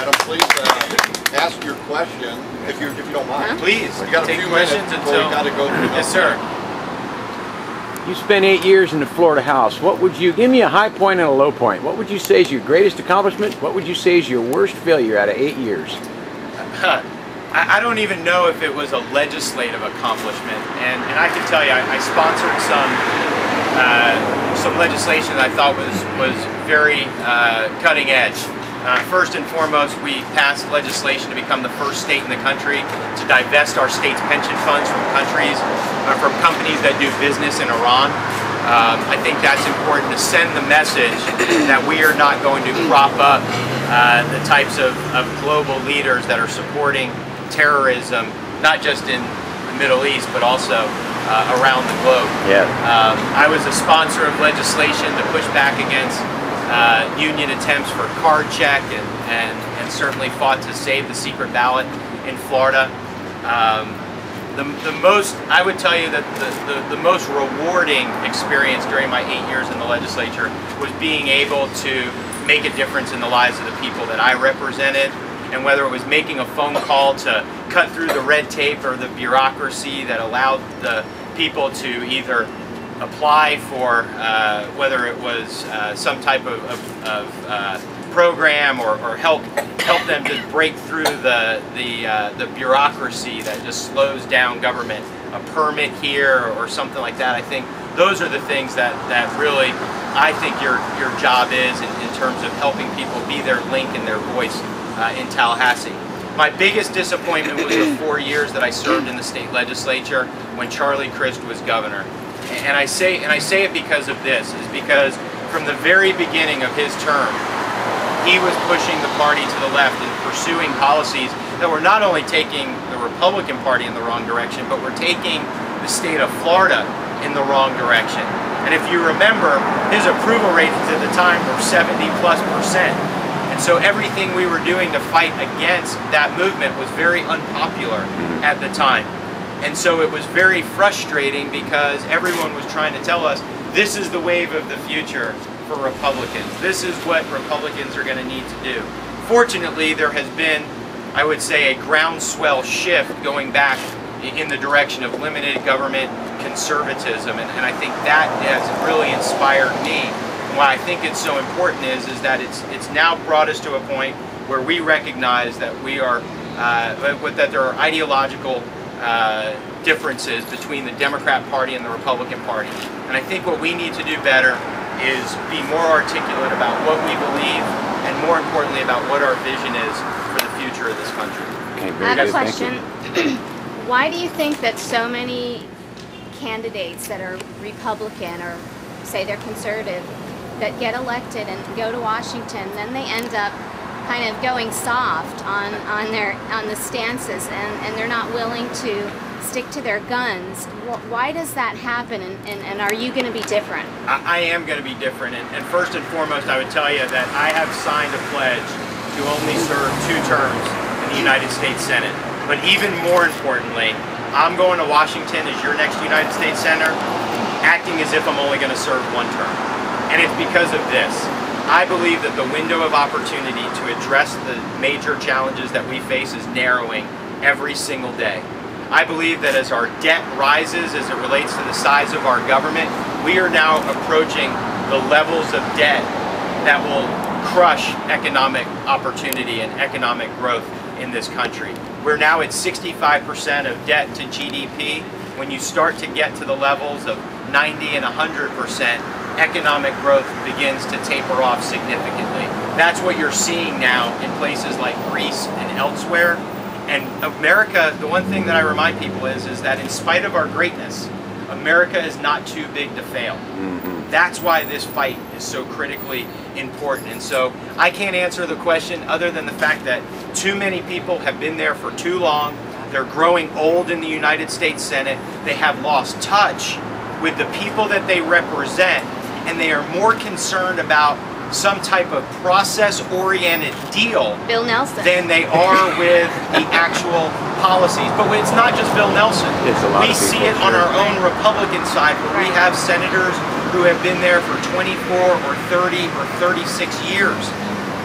Adam, please uh, ask your question if you if you don't mind. Please, You got a take few questions minutes until. we got to go through Yes, sir. You spent eight years in the Florida House. What would you give me a high point and a low point? What would you say is your greatest accomplishment? What would you say is your worst failure out of eight years? I, I don't even know if it was a legislative accomplishment, and, and I can tell you, I, I sponsored some uh, some legislation that I thought was was very uh, cutting edge. Uh, first and foremost, we passed legislation to become the first state in the country to divest our state's pension funds from countries, uh, from companies that do business in Iran. Um, I think that's important to send the message that we are not going to prop up uh, the types of, of global leaders that are supporting terrorism, not just in the Middle East, but also uh, around the globe. Yeah. Um, I was a sponsor of legislation to push back against uh, union attempts for card check and, and, and certainly fought to save the secret ballot in Florida. Um, the, the most, I would tell you that the, the, the most rewarding experience during my eight years in the legislature was being able to make a difference in the lives of the people that I represented. And whether it was making a phone call to cut through the red tape or the bureaucracy that allowed the people to either apply for uh, whether it was uh, some type of, of, of uh, program or, or help help them to break through the the, uh, the bureaucracy that just slows down government, a permit here or something like that. I think those are the things that, that really I think your your job is in, in terms of helping people be their link and their voice uh, in Tallahassee. My biggest disappointment was the four years that I served in the state legislature when Charlie Crist was governor. And I say and I say it because of this, is because from the very beginning of his term, he was pushing the party to the left and pursuing policies that were not only taking the Republican Party in the wrong direction, but were taking the state of Florida in the wrong direction. And if you remember, his approval ratings at the time were 70 plus percent. And so everything we were doing to fight against that movement was very unpopular mm-hmm. at the time. And so it was very frustrating because everyone was trying to tell us this is the wave of the future for Republicans. This is what Republicans are going to need to do. Fortunately, there has been, I would say, a groundswell shift going back in the direction of limited government conservatism. And, and I think that has really inspired me. And why I think it's so important is, is that it's, it's now brought us to a point where we recognize that we are, uh, that there are ideological uh, differences between the Democrat Party and the Republican Party. And I think what we need to do better is be more articulate about what we believe and more importantly about what our vision is for the future of this country. Okay, I very have a good. Thank question. you. Why do you think that so many candidates that are Republican or say they're conservative that get elected and go to Washington, then they end up kind of going soft on, on their on the stances and, and they're not willing to stick to their guns. Why does that happen and, and, and are you going to be different? I, I am going to be different. And, and first and foremost, I would tell you that I have signed a pledge to only serve two terms in the United States Senate. But even more importantly, I'm going to Washington as your next United States Senator, acting as if I'm only going to serve one term. And it's because of this. I believe that the window of opportunity to address the major challenges that we face is narrowing every single day. I believe that as our debt rises as it relates to the size of our government, we are now approaching the levels of debt that will crush economic opportunity and economic growth in this country. We're now at 65% of debt to GDP. When you start to get to the levels of 90 and 100%, economic growth begins to taper off significantly. That's what you're seeing now in places like Greece and elsewhere. And America, the one thing that I remind people is, is that in spite of our greatness, America is not too big to fail. Mm-hmm. That's why this fight is so critically important. And so I can't answer the question other than the fact that too many people have been there for too long. They're growing old in the United States Senate. They have lost touch with the people that they represent, and they are more concerned about some type of process-oriented deal Bill Nelson. than they are with the actual policies. But it's not just Bill Nelson. It's a lot we of see people, it on our own Republican side where we have senators who have been there for 24 or 30 or 36 years.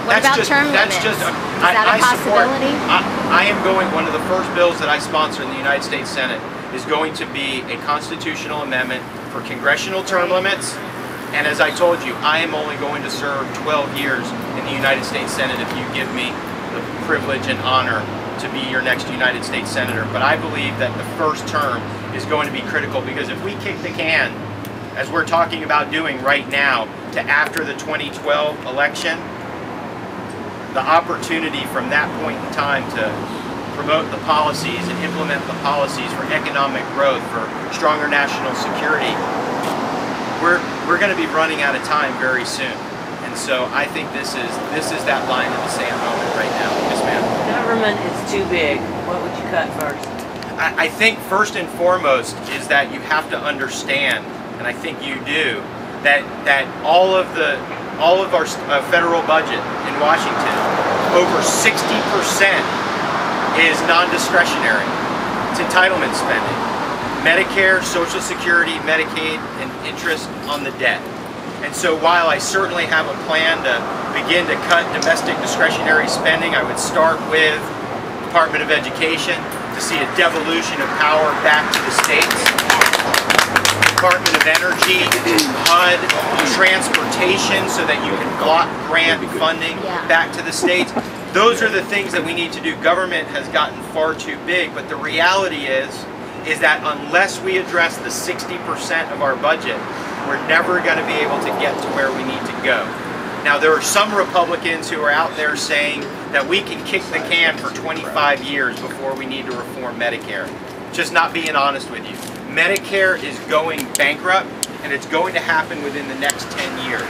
What That's about just, term that's limits? Just, Is I, that a I support- possibility? I, I am going, one of the first bills that I sponsor in the United States Senate is going to be a constitutional amendment for congressional term Right. limits. And as I told you, I am only going to serve 12 years in the United States Senate if you give me the privilege and honor to be your next United States Senator. But I believe that the first term is going to be critical because if we kick the can, as we're talking about doing right now, to after the 2012 election, the opportunity from that point in time to promote the policies and implement the policies for economic growth, for stronger national security, we're we're going to be running out of time very soon. And so I think this is this is that line in the sand moment right now. Yes, ma'am. Government is too big. What would you cut first? I, I think first and foremost is that you have to understand, and I think you do, that that all of the all of our uh, federal budget in Washington, over 60% is non-discretionary. It's entitlement spending, Medicare, Social Security, Medicaid, and interest on the debt. And so while I certainly have a plan to begin to cut domestic discretionary spending, I would start with Department of Education to see a devolution of power back to the states. Department of Energy, HUD, transportation so that you can block grant funding back to the states. Those are the things that we need to do. Government has gotten far too big, but the reality is is that unless we address the 60% of our budget, we're never going to be able to get to where we need to go. Now, there are some Republicans who are out there saying that we can kick the can for 25 years before we need to reform Medicare. Just not being honest with you. Medicare is going bankrupt, and it's going to happen within the next 10 years.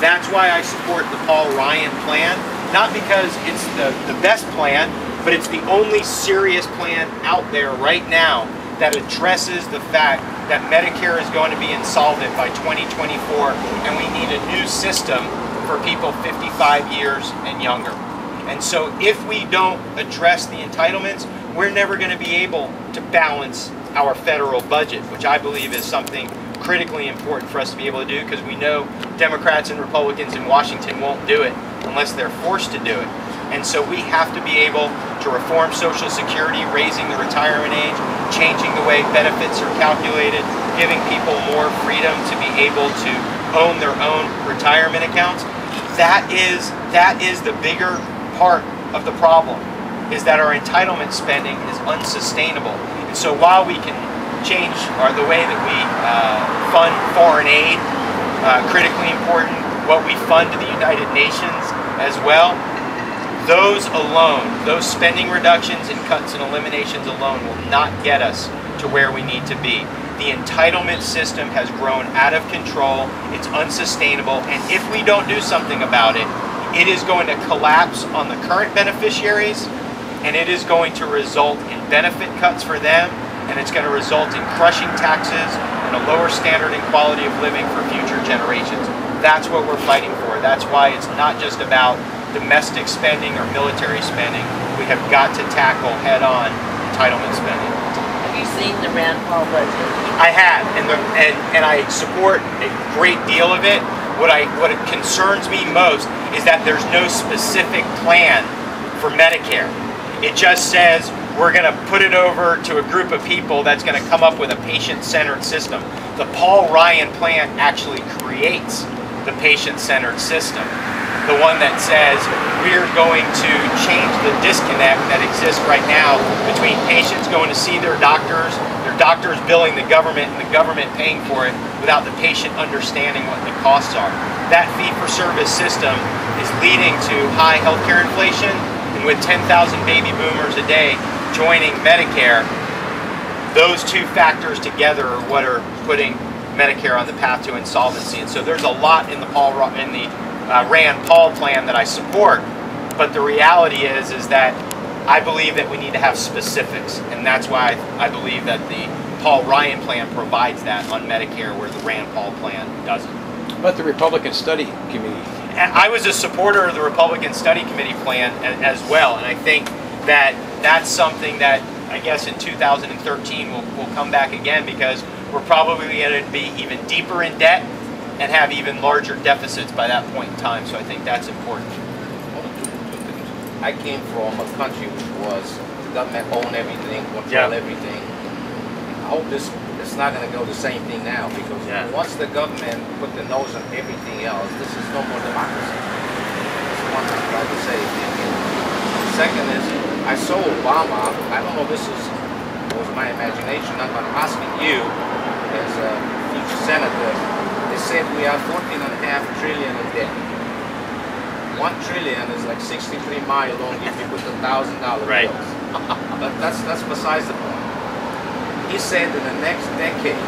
That's why I support the Paul Ryan plan, not because it's the, the best plan, but it's the only serious plan out there right now that addresses the fact that Medicare is going to be insolvent by 2024 and we need a new system for people 55 years and younger. And so if we don't address the entitlements, we're never going to be able to balance our federal budget, which I believe is something critically important for us to be able to do because we know Democrats and Republicans in Washington won't do it unless they're forced to do it. And so we have to be able to reform Social Security, raising the retirement age, changing the way benefits are calculated, giving people more freedom to be able to own their own retirement accounts. That is that is the bigger part of the problem is that our entitlement spending is unsustainable. And so while we can change the way that we uh, fund foreign aid, uh, critically important, what we fund to the United Nations as well, those alone, those spending reductions and cuts and eliminations alone will not get us to where we need to be. The entitlement system has grown out of control, it's unsustainable, and if we don't do something about it, it is going to collapse on the current beneficiaries and it is going to result in benefit cuts for them and it's going to result in crushing taxes and a lower standard and quality of living for future generations. That's what we're fighting for. That's why it's not just about domestic spending or military spending. We have got to tackle head on entitlement spending. Have you seen the Rand Paul budget? I have, and, the, and and I support a great deal of it. What I what it concerns me most is that there's no specific plan for Medicare. It just says we're going to put it over to a group of people that's going to come up with a patient-centered system. The Paul Ryan plan actually creates the patient-centered system. The one that says we're going to change the disconnect that exists right now between patients going to see their doctors, their doctors billing the government, and the government paying for it without the patient understanding what the costs are. That fee-for-service system is leading to high healthcare inflation, and with 10,000 baby boomers a day joining Medicare, those two factors together are what are putting Medicare on the path to insolvency. And so there's a lot in the Paul in the uh, Rand Paul plan that I support, but the reality is is that I believe that we need to have specifics, and that's why I, I believe that the Paul Ryan plan provides that on Medicare, where the Rand Paul plan doesn't. But the Republican Study Committee, I was a supporter of the Republican Study Committee plan as well, and I think that that's something that I guess in 2013 will will come back again because we're probably going to be even deeper in debt and have even larger deficits by that point in time. So I think that's important. I came from a country which was the government owned everything, control Yeah. everything. I hope this it's not going to go the same thing now because Yeah. once the government put the nose on everything else, this is no more democracy. That's one thing I to say. Second is, I saw Obama. I don't know. If this is was my imagination. I'm not asking you as a future senator. They said we are 14 and a half trillion in debt. One trillion is like 63 mile long if you put a thousand dollar Right. bills. But that's that's besides the point. He said in the next decade,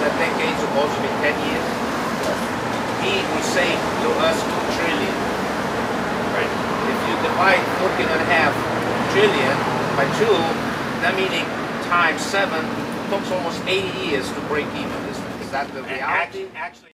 that decade supposed to be 10 years. He will say to us 2 trillion. Right. If you divide 14 and a half trillion by 2, that meaning times 7, it took almost 80 years to break even. Is, is that the reality? Actually.